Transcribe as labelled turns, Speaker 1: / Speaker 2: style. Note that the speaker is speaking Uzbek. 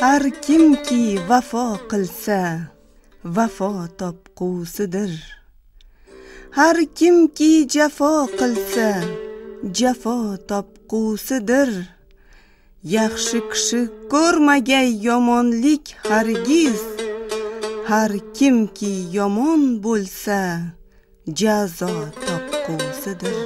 Speaker 1: har kimki vafo qilsa vafo topqusidir. Har kimki jafo qilsa jafo topqusidir. Yaxshi kishi ko'rmagay yomonlik hargiz. Har kimki yomon bo'lsa jazo topqusidir.